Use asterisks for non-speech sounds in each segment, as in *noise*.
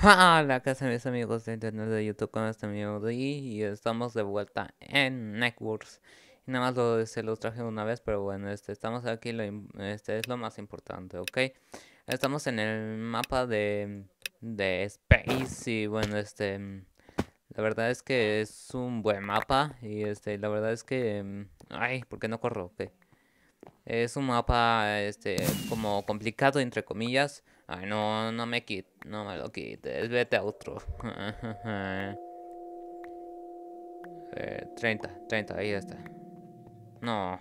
Hola, casa mis amigos de internet de YouTube con este amigo y estamos de vuelta en Networks. Nada más lo, se los traje una vez, pero bueno, este, estamos aquí, lo, este es lo más importante, ¿ok? Estamos en el mapa de, de Space y bueno, este, la verdad es que es un buen mapa y este, la verdad es que, ay, ¿por qué no corro? Es un mapa, este, como complicado, entre comillas. Ay, no, no me quit, no me lo quites, vete a otro. *laughs* eh, 30, 30, ahí está. No.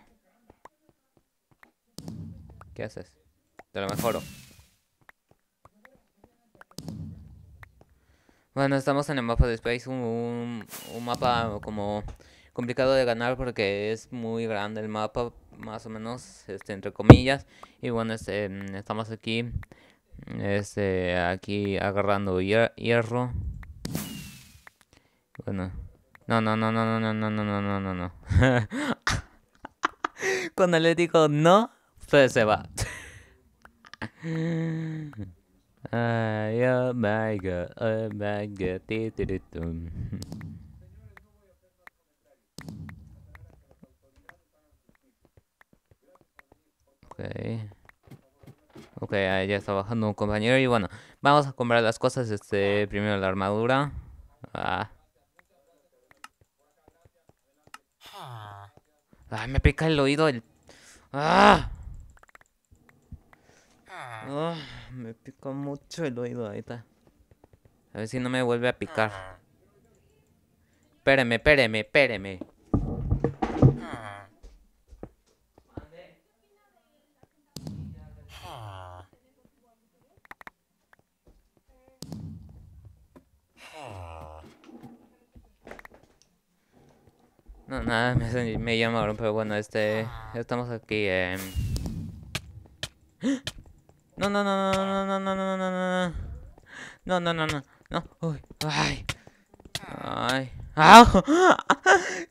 ¿Qué haces? Te lo mejoro. Bueno, estamos en el mapa de Space, un, un mapa como complicado de ganar porque es muy grande el mapa, más o menos, este, entre comillas. Y bueno, este, estamos aquí, este, aquí agarrando hierro. Bueno, no, no, no, no, no, no, no, no, no, no, no. Cuando le digo no, pues se va. Ay, oh my god, oh my god, Ok. Ok, ahí ya está bajando un compañero. Y bueno, vamos a comprar las cosas. Este, primero la armadura. Ah. Ay, me pica el oído. El... ¡Ah! Oh, me pica mucho el oído ahorita. A ver si no me vuelve a picar. Espéreme, espéreme, espéreme. No, nada, me, me llamaron, pero bueno, este... Estamos aquí, eh... No, no, no, no, no, no, no, no, no, no, no, no, no, no, no, uy, ay, ay, ¡ah!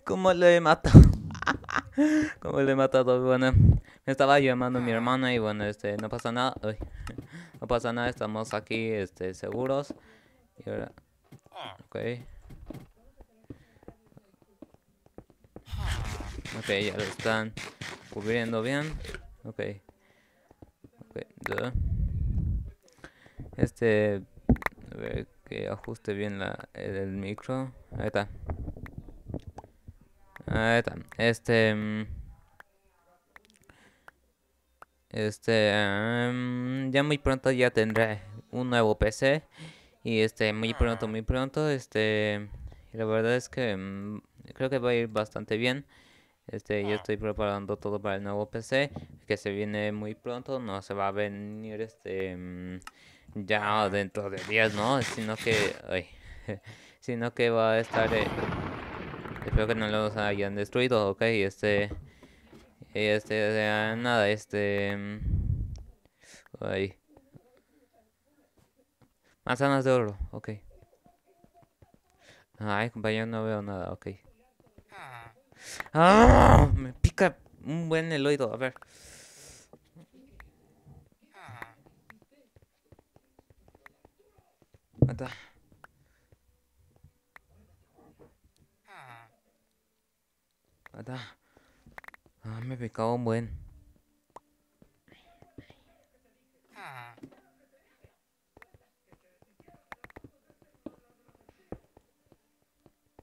¿Cómo le he matado? ¿Cómo le he matado? Bueno, me estaba llamando mi hermana y bueno, este, no pasa nada, uy, no pasa nada, estamos aquí, este, seguros, y ahora, ok. Ok, ya lo están cubriendo bien. Ok. okay. Este... A ver que ajuste bien la, el, micro. Ahí está. Ahí está. Este... Mm, este... Um, ya muy pronto ya tendré un nuevo PC. Y este, muy pronto, muy pronto, este... La verdad es que mm, creo que va a ir bastante bien. Este, yo estoy preparando todo para el nuevo PC que se viene muy pronto. No se va a venir este mm, ya dentro de días, ¿no? Sino que, ay, *laughs* sino que va a estar. Eh, espero que no los hayan destruido, ok. Este, este, nada, este, mm, ay, manzanas de oro, ok. Ay, compañero, no veo nada, ok. ¡Ah! Me pica un buen el oído. A ver. Mata. Mata. Ah, me picaba un buen.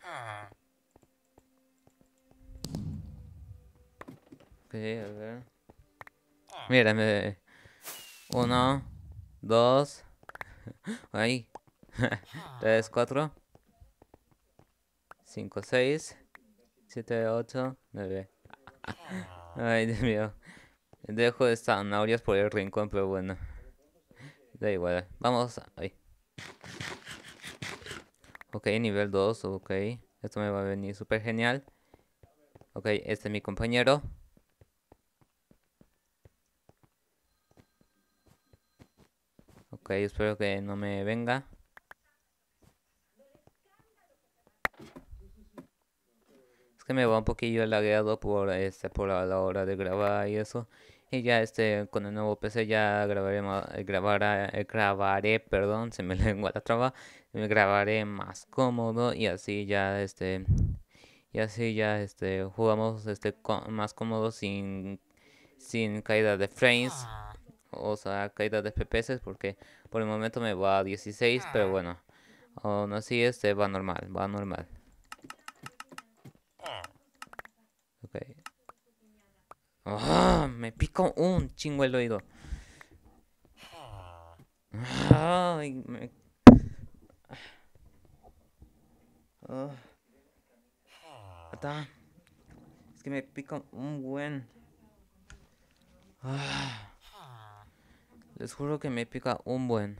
Ah. A ver. Mírame. Uno, dos. *laughs* Ahí. *laughs* Tres, cuatro. Cinco, seis. Siete, ocho, nueve. *laughs* Ay, Dios mío. Dejo de zanahorias por el rincón, pero bueno. Da igual. Vamos. Ahí. Ok, nivel 2. Ok. Esto me va a venir súper genial. Ok, este es mi compañero. Ok, espero que no me venga. Es que me va un poquillo lagueado por este por la hora de grabar y eso. Y ya este, con el nuevo PC ya grabaré, grabaré, grabaré, perdón, se me *laughs* lengua la traba, me grabaré más cómodo y así ya este, y así ya este, jugamos este más cómodo sin, sin caída de frames, o sea, caída de FPS porque por el momento me va a 16, pero bueno, aún así este va normal, va normal. Ok. Ah, me pico un chingo el oído. Ay, me... Ah. Es que me pica un buen. Ah. Les juro que me pica un buen.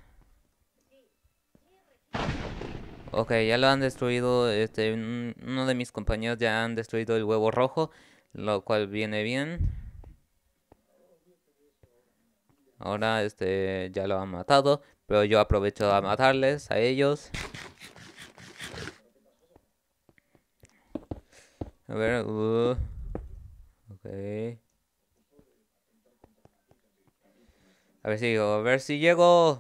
Ok, ya lo han destruido. Este, uno de mis compañeros ya han destruido el huevo rojo. Lo cual viene bien. Ahora este ya lo han matado. Pero yo aprovecho a matarles a ellos. A ver, uh, ok. A ver si llego, a ver si llego.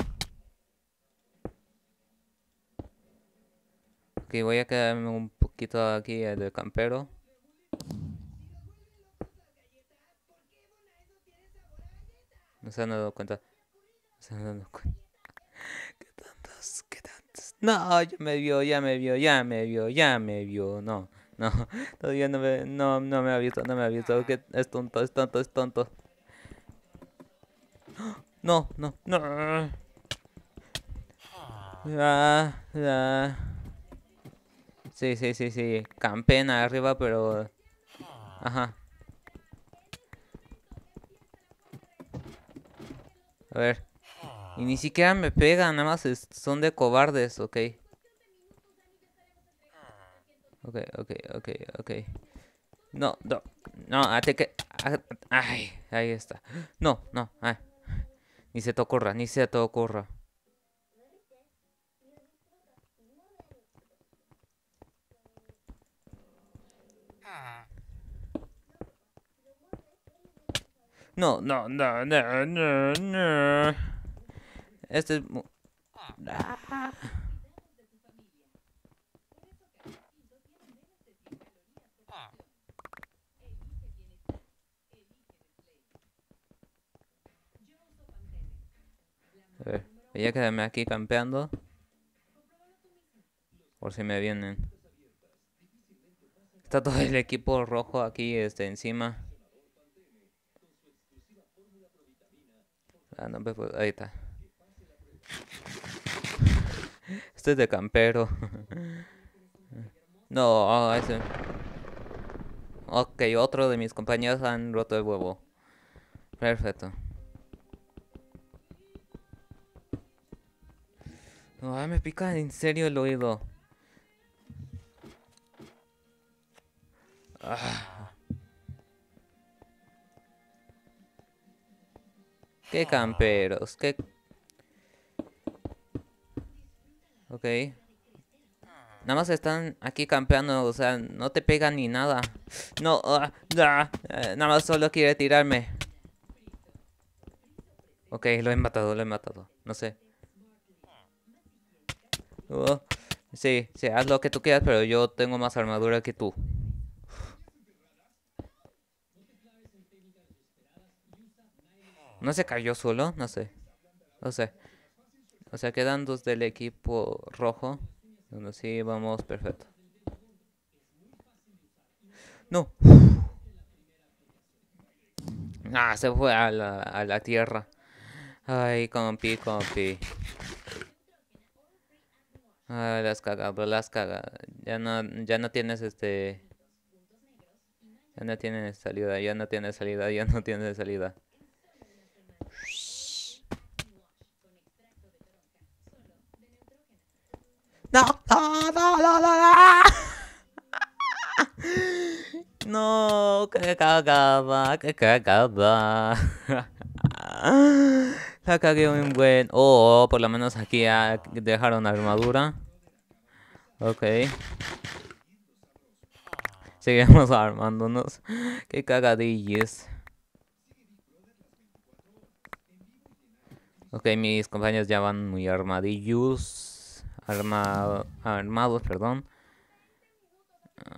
Ok, voy a quedarme un poquito aquí de campero. No se han dado cuenta. No se han dado cuenta. *laughs* ¿Qué tantos? ¿Qué tantos? No, ya me vio, ya me vio, ya me vio, ya me vio. No, no, *laughs* todavía no me, no, no me ha visto, no me ha visto. Que es tonto, es tonto, es tonto. No, no, no. Ah, ah. Sí, sí, sí, sí. Campena arriba, pero... Ajá. A ver. Y ni siquiera me pegan, nada más son de cobardes, ok. Ok, ok, ok, ok. No, no, no, hate que... Ay, ahí está. No, no, ay. Ni se te ocurra, ni se te ocurra. No, no, no, no, no, no. Este es... Ah. Ver, voy a quedarme aquí campeando. Por si me vienen. Está todo el equipo rojo aquí este, encima. Ah, no me puedo. Ahí está. Este es de campero. *laughs* no, oh, ese. Ok, otro de mis compañeros han roto el huevo. Perfecto. No, me pica en serio el oído. Ah. Qué camperos, qué... Ok. Nada más están aquí campeando, o sea, no te pegan ni nada. No, eh, nada más solo quiere tirarme. Ok, lo he matado, lo he matado. No sé. Oh, sí, sí, haz lo que tú quieras, pero yo tengo más armadura que tú. ¿No se cayó solo? No sé. No sé. O sea, quedan dos del equipo rojo. Donde sí, vamos, perfecto. No. Ah, se fue a la, a la tierra. Ay, compi, compi. Ah, las cagado, las cagado. Ya no, ya no tienes este... Ya no tienes salida, ya no tienes salida, ya no tienes salida. No, no, no, no, no, no. que cagaba, que cagaba. La cagué un buen. Oh, por lo menos aquí dejaron armadura. Ok. Seguimos armándonos. Qué cagadillas. Ok, mis compañeros ya van muy armadillos. Arma, armados, perdón.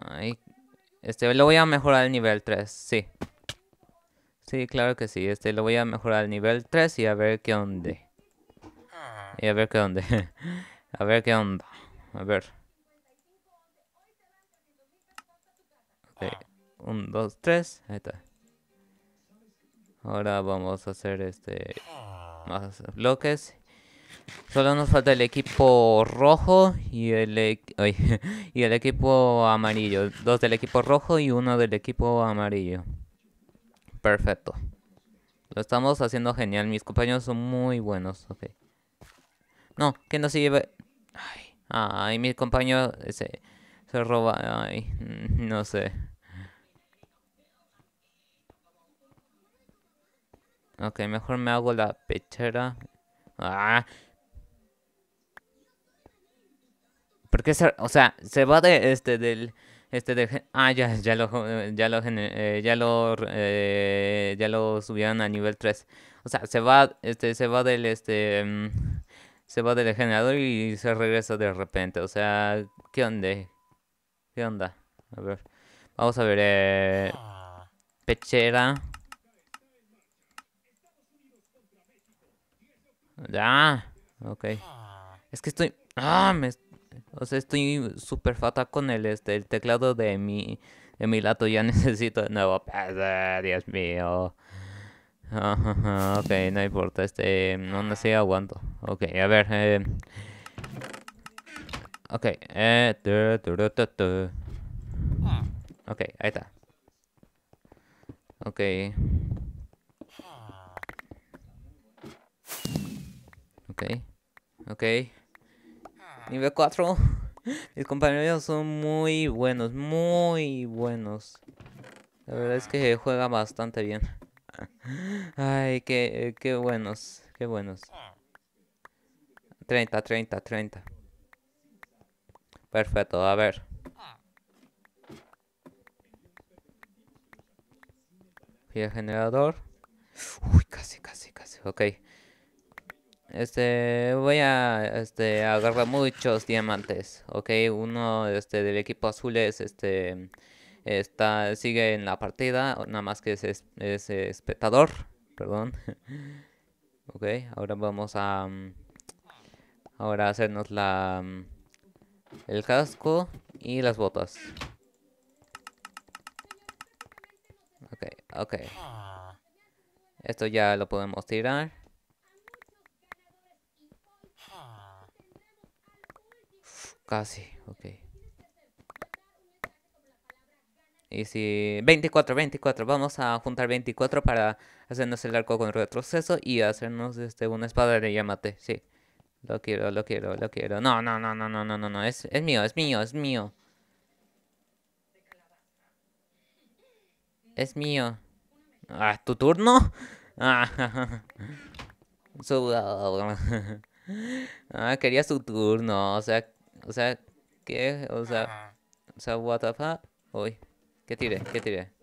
Ay, este, lo voy a mejorar al nivel 3, sí. Sí, claro que sí. Este, lo voy a mejorar al nivel 3 y a ver qué onda. Y a ver qué onda. *laughs* a ver qué onda. A ver. Ok. 1, 2, 3. Ahí está. Ahora vamos a hacer este más bloques. Solo nos falta el equipo rojo y el, *laughs* y el equipo amarillo. Dos del equipo rojo y uno del equipo amarillo. Perfecto. Lo estamos haciendo genial. Mis compañeros son muy buenos. Ok. No, que no se lleve... Ay, ay mi compañero se, se roba... Ay, no sé. Ok, mejor me hago la pechera. Ah. Porque se, o sea, se va de este del este de ah ya ya lo ya lo eh, ya lo eh, ya lo subieron a nivel 3. O sea, se va este se va del este mm, se va del generador y se regresa de repente. O sea, ¿qué onda? ¿Qué onda? A ver. Vamos a ver eh, pechera Ya, ok. Es que estoy... Ah, me... O sea, estoy súper fatal con el, este, el teclado de mi, de mi lato. Ya *laughs* necesito de nuevo Dios mío. *laughs* ok, no importa. Este, no, no sé, aguanto. Ok, a ver. Eh. Ok, eh. Ok, ahí está. Ok. Ok. Ok. Nivel 4. Mis compañeros son muy buenos, muy buenos. La verdad es que juega bastante bien. Ay, qué, qué buenos, qué buenos. 30, 30, 30. Perfecto, a ver. Y el generador. Uy, casi, casi, casi. Ok. Este, voy a este, agarrar muchos diamantes, ok, uno este, del equipo azul es este, está, sigue en la partida, nada más que es, es, espectador, perdón, *laughs* ok, ahora vamos a, mm, ahora hacernos la, mm, el casco y las botas, ok, ok, esto ya lo podemos tirar. Casi, ok. Y si... 24, 24. Vamos a juntar 24 para hacernos el arco con retroceso y hacernos este una espada de Yamate. Sí. Lo quiero, lo quiero, lo quiero. No, no, no, no, no, no, no, no. Es, es mío, es mío, es mío. Es mío. Ah, ¿tu turno? *laughs* Ah, *laughs* *laughs* ah, quería su turno. O sea, o sea, ¿qué? O sea, o sea, what the fuck? Uy, ¿qué tiré? ¿Qué tiré?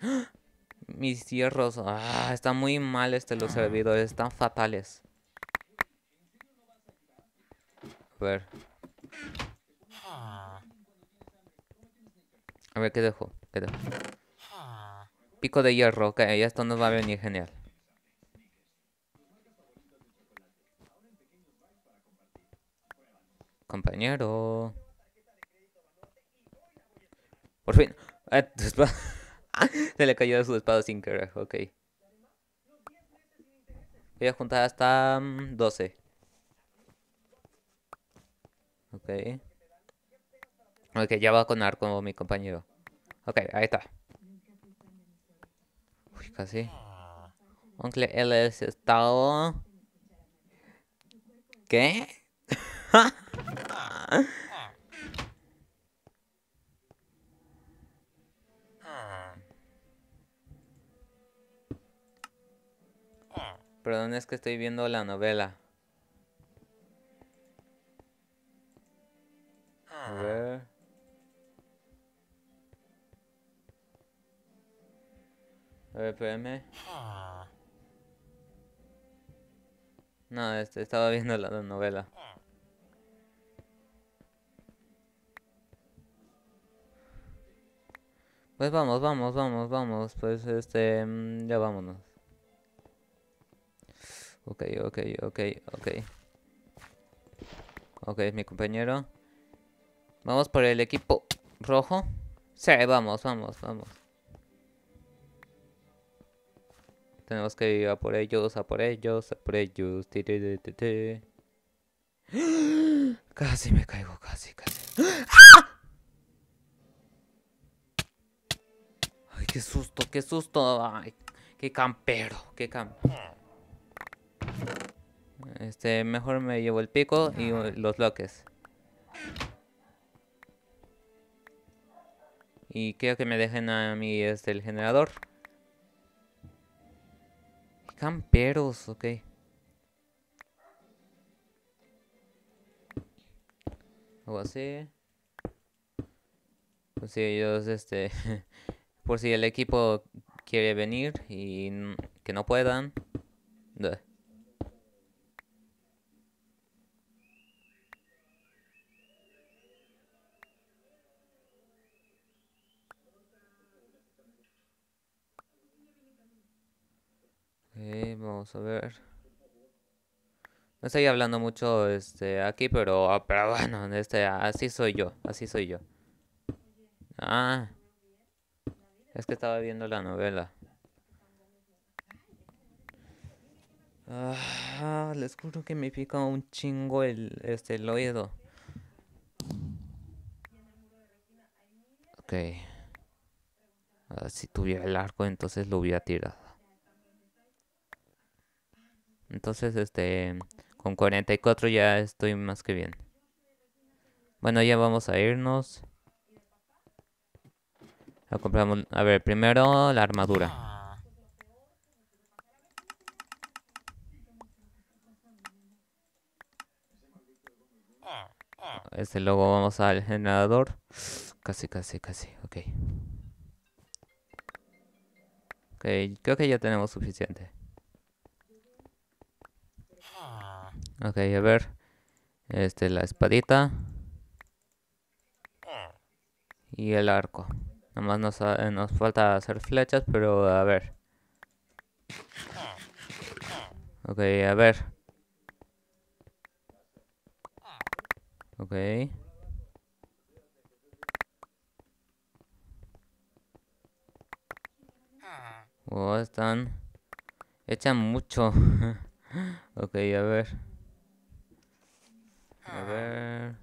*gasps* Mis hierros. Ah, están muy mal este los servidores, están fatales. A ver. A ver, ¿qué dejo? ¿Qué dejo? Pico de hierro, ok, ya esto nos va a venir genial. Compañero. Por fin. *laughs* Ah, Se le cayó su espada sin querer. Ok. Voy a juntar hasta 12. Ok. Ok, ya va con arco mi compañero. Ok, ahí está. Uy, casi. Aunque él es. ¿Qué? *laughs* Perdón, es que estoy viendo la novela. A ver, espérame. No, este, estaba viendo la novela. Pues vamos, vamos, vamos, vamos. Pues este, mm, ya vámonos. Ok, ok, ok, ok. Ok, mi compañero. Vamos por el equipo rojo. Sí, vamos, vamos, vamos. Tenemos que ir a por ellos, a por ellos, a por ellos. *gasps* Casi me caigo, casi, casi. *gasps* Ay, qué susto, qué susto. Ay, qué campero, qué campero. Este, mejor me llevo el pico y los bloques. Y quiero que me dejen a mí este el generador. Camperos, ok. Algo así. Pues si ellos, este... *laughs* por si el equipo quiere venir y que no puedan. Vamos a ver. No estoy hablando mucho este aquí, pero, ah, pero bueno, este, así soy yo, así soy yo. Ah, es que estaba viendo la novela. Ah, les juro que me pica un chingo el, este, el oído. Ok. Ah, si tuviera el arco, entonces lo hubiera tirado. Entonces, este, con 44 ya estoy más que bien. Bueno, ya vamos a irnos. A, compramos, a ver, primero la armadura. Este luego vamos al generador. Casi, casi, casi. Ok. Ok, creo que ya tenemos suficiente. Ok, a ver. Este, la espadita. Y el arco. Nomás nos, eh, nos falta hacer flechas, pero a ver. Ok, a ver. Ok. Oh, están... Echan mucho. *laughs* ok, a ver. A ver.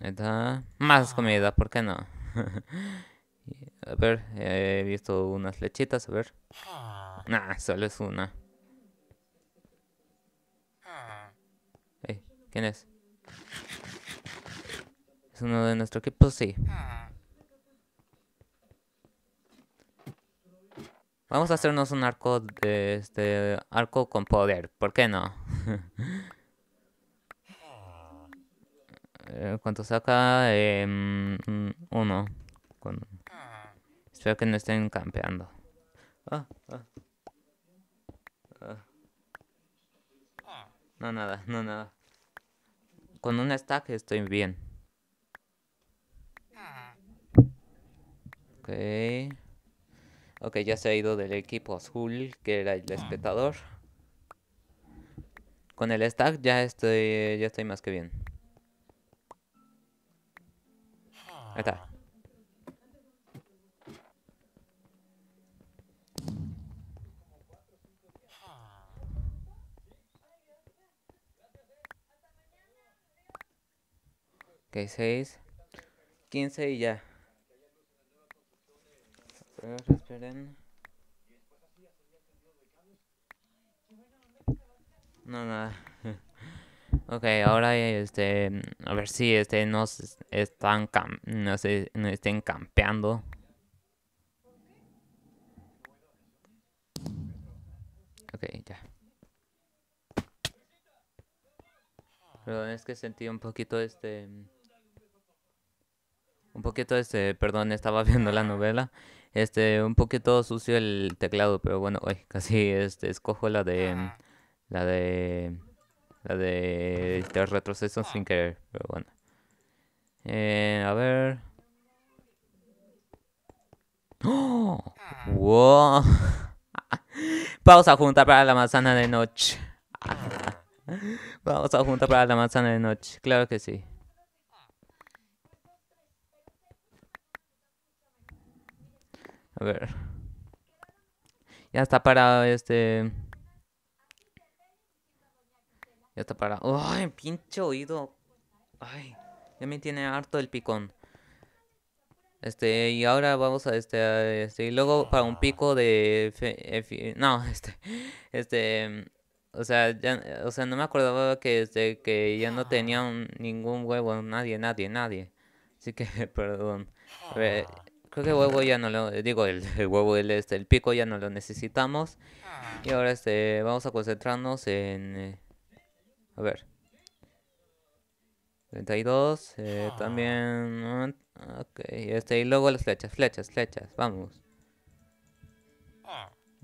Está más comida, ¿por qué no? *laughs* a ver, he visto unas lechitas, a ver. Nah, solo es una. Hey, ¿quién es? ¿Es uno de nuestro equipo? Sí. Vamos a hacernos un arco de este arco con poder, ¿por qué no? *laughs* Eh, ¿Cuánto saca? Eh, uno. Espero que no estén campeando. Ah, ah. Ah. No, nada, no, nada. Con un stack estoy bien. Ok. Ok, ya se ha ido del equipo azul, que era el espectador. Con el stack ya estoy, ya estoy más que bien. Ahí está. Ok, 6, 15 y ya esperen. No, nada. *laughs* ok, ahora este, a ver si este nos están no se no estén campeando. Ok, ya. Perdón, es que sentí un poquito este un poquito este, perdón, estaba *laughs* viendo la novela este, un poquito sucio el teclado, pero bueno, hoy *laughs* casi este, escojo la de, la de, la de, de retroceso sin querer, pero bueno. Eh, a ver. ¡Oh! ¡Wow! *laughs* Vamos a juntar para la manzana de noche. *laughs* Vamos a juntar para la manzana de noche. Claro que sí. A ver. Ya está para este. Ya está para. ¡Ay, pinche oído! ¡Ay! Ya me tiene harto el picón. Este, y ahora vamos a este, este, y luego para un pico de, no, *laughs* este, este, o sea, ya, o sea, no me acordaba que, este, que ya no tenía ningún huevo, nadie, nadie, nadie. Así que, *laughs* perdón. Creo que el huevo ya no lo, digo, *laughs* el, huevo, el, este, el pico ya no lo necesitamos. Y ahora, este, vamos a concentrarnos en, eh, a ver. 32, eh, también Ok, este, y luego las flechas, flechas, flechas, vamos.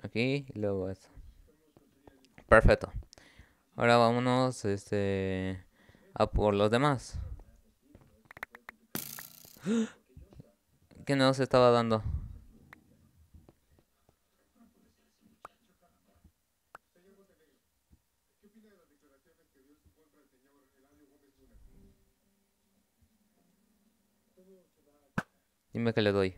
Aquí, y luego eso. Perfecto. Ahora vámonos, este, a por los demás. ¿Qué nos estaba dando? Dime que le doy.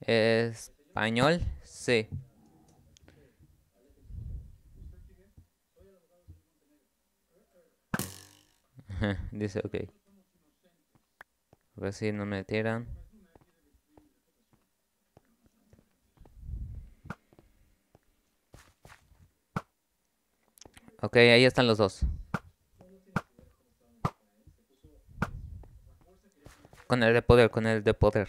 Español, sí. Dice, ok. A ver si no me tiran. Ok, ahí están los dos. Con el de poder, con el de poder.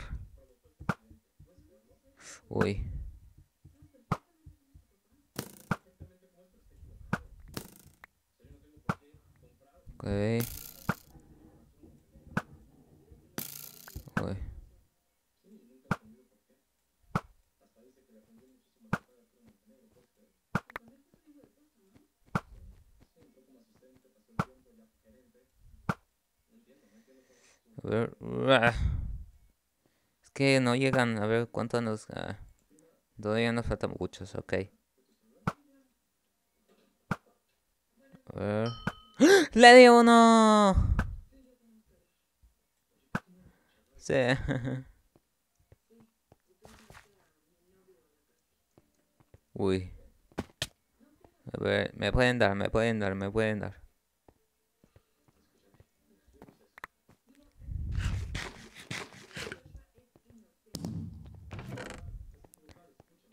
Uy. Ok. *laughs* Es que no llegan. A ver cuánto nos. Ah, todavía nos faltan muchos, ok. A ver. ¡Le di uno! Sí. *laughs* Uy. A ver, me pueden dar, me pueden dar, me pueden dar.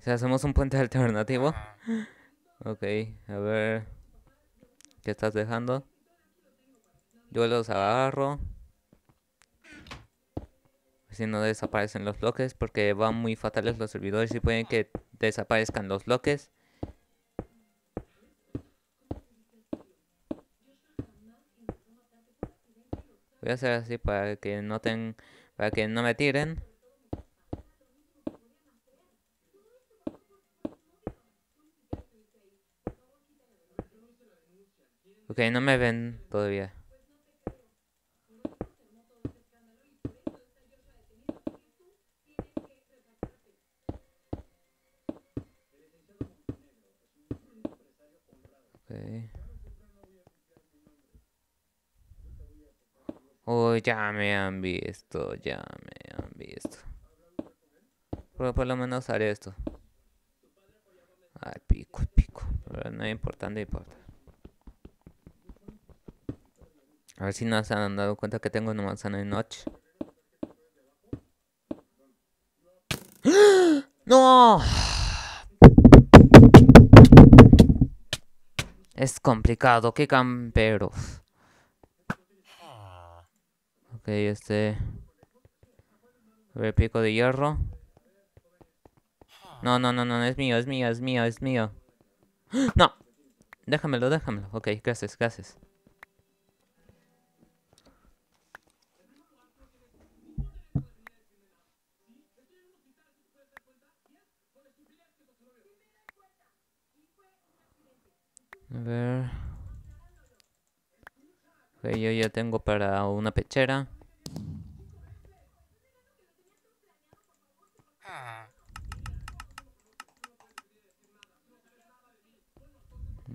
Si hacemos un puente *laughs* alternativo. Ok, a ver. ¿Qué estás dejando? Yo los agarro. Si no desaparecen los bloques. Porque van muy fatales los servidores y pueden que desaparezcan los bloques. Voy a hacer así para que no ten, para que no me tiren. Ok, no me ven todavía. Okay. Oh, ya me han visto, ya me han visto. Pero por lo menos haré esto. Ay, pico, pico. Pero no importa, no importa. A ver si no se han dado cuenta que tengo una manzana de noche. ¡No! Es complicado, qué camperos. Ok, este... A ver, pico de hierro. No, no, no, no, es mío, es mío, es mío, es mío. ¡No! Déjamelo, déjamelo. Ok, gracias, gracias. A ver. Ok, yo ya tengo para una pechera.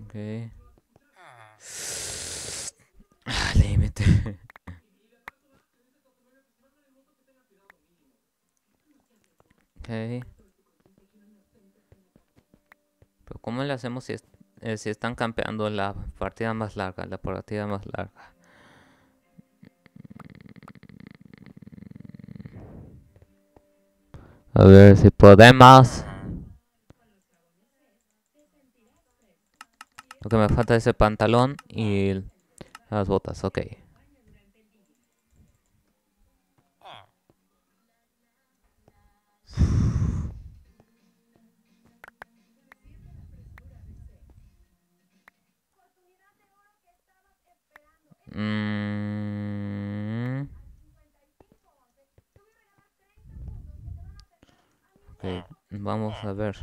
Ok. Ah, límite. ok. Pero ¿cómo le hacemos si, es- eh, si están campeando la partida más larga? La partida más larga. A ver si podemos. Lo que me falta es el pantalón y las botas, ok. Mm. Ok, vamos a ver.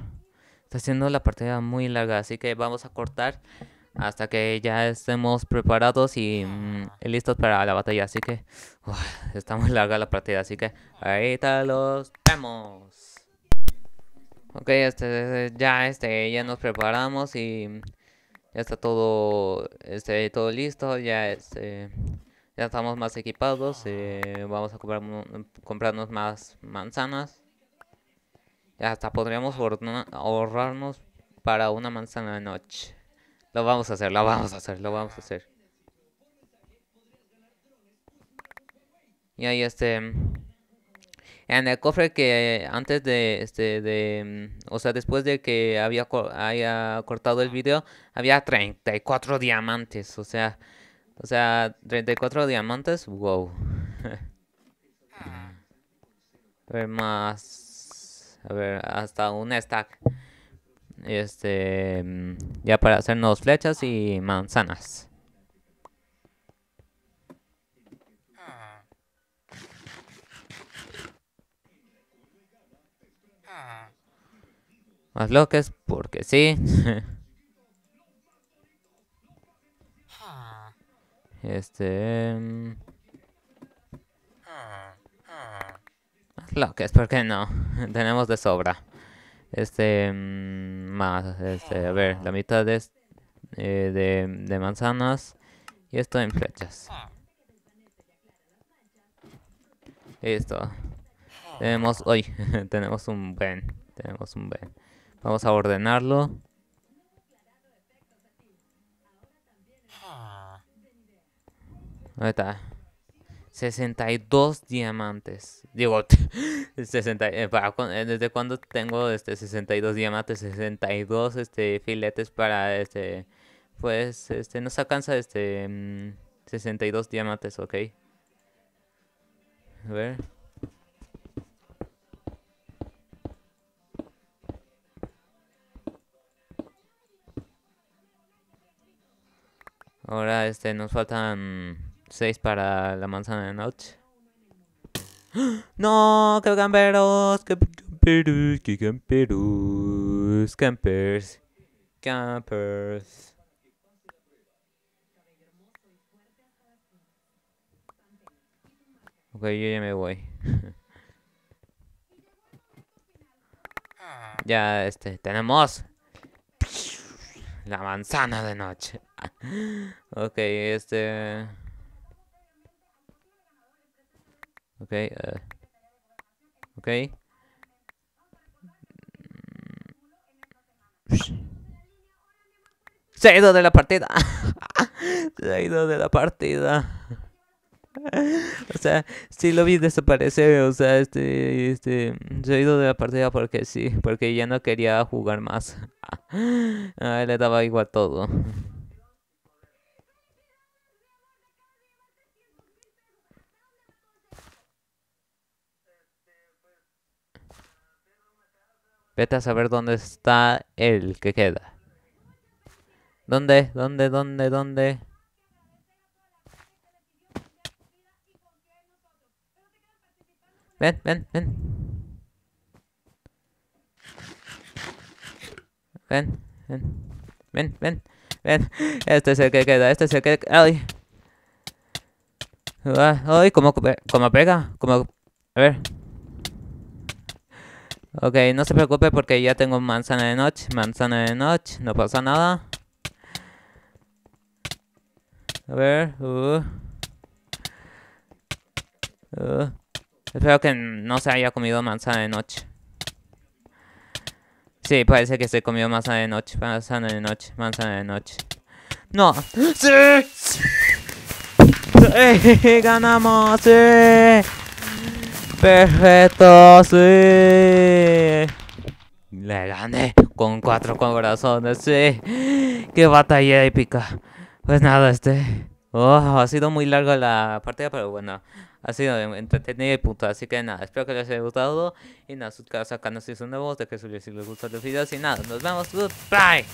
Está siendo la partida muy larga, así que vamos a cortar hasta que ya estemos preparados y mm, listos para la batalla. Así que está muy larga la partida, así que ahorita los vemos. Ok, este, ya, este, ya nos preparamos y ya está todo, este, todo listo. Ya, este, ya estamos más equipados. eh, vamos a comprar, mu- comprarnos más manzanas. Ya hasta podríamos ahorrarnos para una manzana de noche. Lo vamos a hacer, lo vamos a hacer, lo vamos a hacer. Y ahí este... En el cofre que antes de, este, de, mm, o sea, después de que había, haya cortado el video, había 34 diamantes, o sea, o sea, 34 diamantes, wow. *laughs* A ver, más, a ver, hasta un stack. Este, mm, ya para hacernos flechas y manzanas. Más bloques, porque sí. Este... mm, Más bloques, ¿por qué no? *laughs* Tenemos de sobra. Este... mm, Más, este, a ver, la mitad eh, de, de manzanas. Y esto en flechas. Listo. Tenemos, hoy *laughs* tenemos un buen, tenemos un buen. Vamos a ordenarlo. Ahí está. 62 diamantes. Digo, *laughs* 60, eh, para eh, ¿desde cuándo tengo este 62 diamantes? 62 este filetes para este pues este nos alcanza este mm, 62 diamantes, ¿ok? A ver. Ahora este nos faltan 6 para la manzana de noche. No, que camperos, que camperos, que camperos, campers, campers. Ok, yo ya me voy. *laughs* ya, este, tenemos la manzana de noche. *laughs* ok, este... Ok, eh, ok. *laughs* Se ha ido de la partida. *laughs* Se ha ido de la partida. O sea, sí lo vi desaparecer, o sea, este, este, se ha ido de la partida porque sí, porque ya no quería jugar más. A él le daba igual todo. Vete a saber dónde está el que queda. ¿Dónde? ¿Dónde? ¿Dónde? ¿Dónde? Ven, ven, ven. Ven, ven. Ven, ven. Ven, este es el que queda, este es el que... ¡Ay! Ah, ¡Ay! ¿Cómo, cómo pega? ¿Cómo...? A ver. Ok, no se preocupe porque ya tengo manzana de noche. Manzana de noche, no pasa nada. A ver. Uh. Uh. Espero que no se haya comido manzana de noche. Sí, parece que se comió manzana de noche. Manzana de noche. Manzana de noche. ¡No! *gasps* ¡Sí! ¡Sí! ¡Ganamos! ¡Sí! ¡Perfecto! ¡Sí! Le gané con cuatro corazones, sí. ¡Qué batalla épica! Pues nada, este... Oh, ha sido muy larga la partida, pero bueno, ha sido entretenido y punto. Así que nada, espero que les haya gustado. Y nada, suscríbanse acá, no si son nuevos, de que si les gusta los videos. Y nada, nos vemos, goodbye.